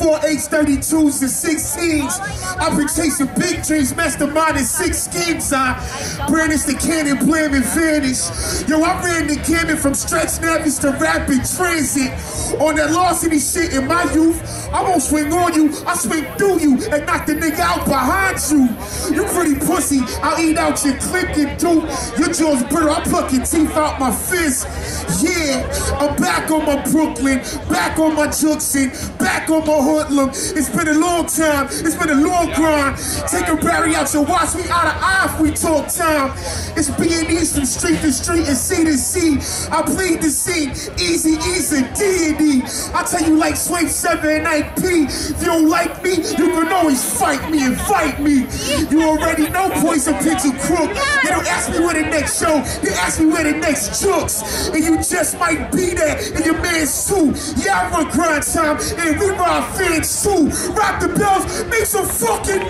four H32s and 16s. I've been chasing big dreams, masterminding six schemes. Uh. I brandish the cannon, blam and vanish. Yo, I ran the gamut from stretch navies to rapid transit. On that larceny shit in my youth, I won't swing on you, I swing through you and knock the nigga out behind you. You pretty pussy, I'll eat out your click and do. Your jaw's brittle, I'll pluck your teeth out my fist. Yeah, I'm back on my Brooklyn, back on my Juxon, back on my hoodlum. It's been a long time, it's been a long grind. Take a Barry out your watch, we out of eye if we talk time. It's being east from street to street and sea to sea. I bleed the scene, easy, easy. I tell you like Swing 7 and 8P. If you don't like me, you can always fight me and fight me. You already know Poison Picture Crook. They don't ask me where the next show, they ask me where the next jokes. And you just might be there and your man's too. Yeah, I run grind time and we ride fans too. Rock the bells, make some fucking.